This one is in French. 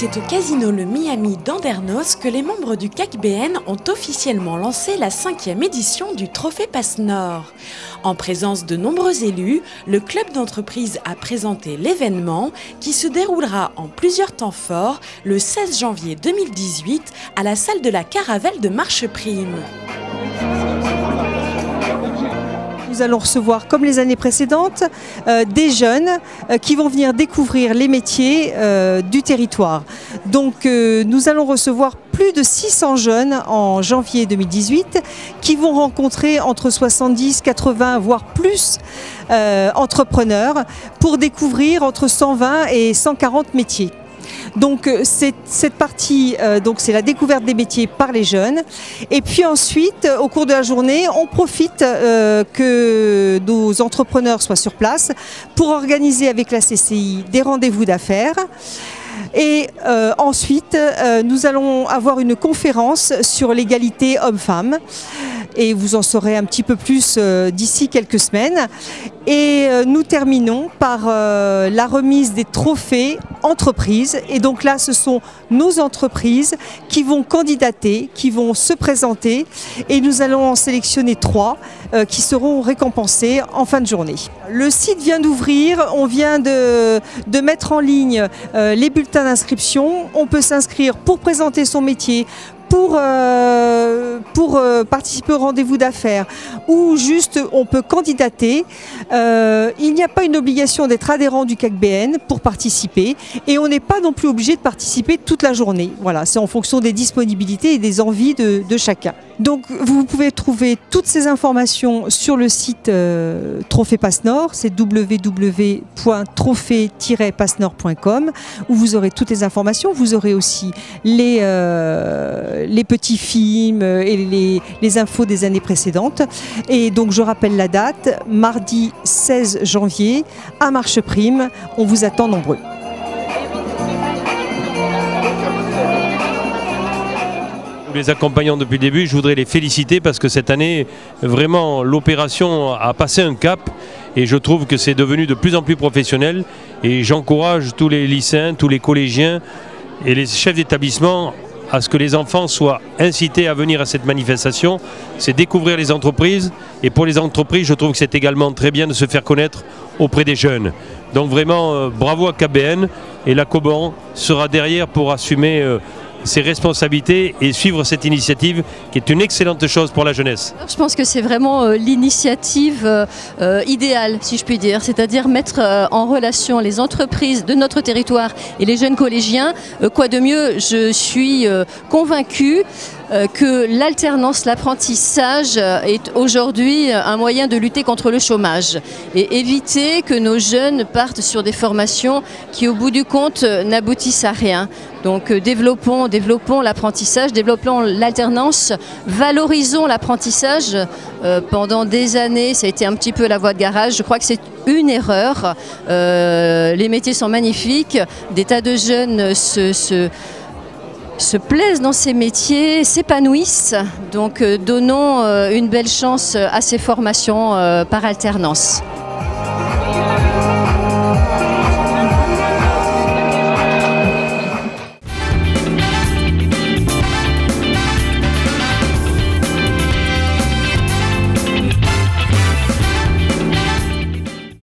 c'est au casino Le Miami d'Andernos que les membres du CAC-BN ont officiellement lancé la cinquième édition du Trophée Passe Nord. En présence de nombreux élus, le club d'entreprise a présenté l'événement qui se déroulera en plusieurs temps forts le 16 janvier 2018 à la salle de la Caravelle de Marcheprime. Nous allons recevoir, comme les années précédentes, euh, des jeunes euh, qui vont venir découvrir les métiers euh, du territoire. Donc nous allons recevoir plus de 600 jeunes en janvier 2018 qui vont rencontrer entre 70, 80, voire plus entrepreneurs pour découvrir entre 120 et 140 métiers. Donc euh, cette partie, euh, donc c'est la découverte des métiers par les jeunes. Et puis ensuite, au cours de la journée, on profite euh, que nos entrepreneurs soient sur place pour organiser avec la CCI des rendez-vous d'affaires. Et ensuite, nous allons avoir une conférence sur l'égalité homme-femme et vous en saurez un petit peu plus euh, d'ici quelques semaines. Et euh, nous terminons par euh, la remise des trophées entreprises. Et donc là, ce sont nos entreprises qui vont candidater, qui vont se présenter et nous allons en sélectionner trois qui seront récompensés en fin de journée. Le site vient d'ouvrir, on vient de, de, mettre en ligne les bulletins d'inscription. On peut s'inscrire pour présenter son métier, pour, euh, pour euh, participer au rendez-vous d'affaires ou juste on peut candidater. Euh, il n'y a pas une obligation d'être adhérent du CACBN pour participer et on n'est pas non plus obligé de participer toute la journée. Voilà, c'est en fonction des disponibilités et des envies de, chacun. Donc vous pouvez trouver toutes ces informations sur le site Trophée Passe Nord, c'est www.trophée-passenord.com où vous aurez toutes les informations. Vous aurez aussi les, les petits films et les, infos des années précédentes. Et donc je rappelle la date, mardi 16 janvier à Marche Prime. On vous attend nombreux. Les accompagnons depuis le début, je voudrais les féliciter parce que cette année, vraiment, l'opération a passé un cap et je trouve que c'est devenu de plus en plus professionnel et j'encourage tous les lycéens, tous les collégiens et les chefs d'établissement à ce que les enfants soient incités à venir à cette manifestation, c'est découvrir les entreprises. Et pour les entreprises, je trouve que c'est également très bien de se faire connaître auprès des jeunes. Donc vraiment, euh, bravo à KBN. Et la Coban sera derrière pour assumer euh, ses responsabilités et suivre cette initiative qui est une excellente chose pour la jeunesse. Je pense que c'est vraiment euh, l'initiative euh, euh, idéale, si je puis dire, c'est-à-dire mettre en relation les entreprises de notre territoire et les jeunes collégiens. quoi de mieux Je suis convaincue que l'alternance, l'apprentissage est aujourd'hui un moyen de lutter contre le chômage et éviter que nos jeunes partent sur des formations qui au bout du compte n'aboutissent à rien. Donc euh, développons, développons l'apprentissage, développons l'alternance, valorisons l'apprentissage. Euh, pendant des années, ça a été un petit peu la voie de garage. Je crois que c'est une erreur. les métiers sont magnifiques. Des tas de jeunes se plaisent dans ces métiers, s'épanouissent. Donc euh, donnons euh, une belle chance à ces formations euh, par alternance.